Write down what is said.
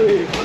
Holy.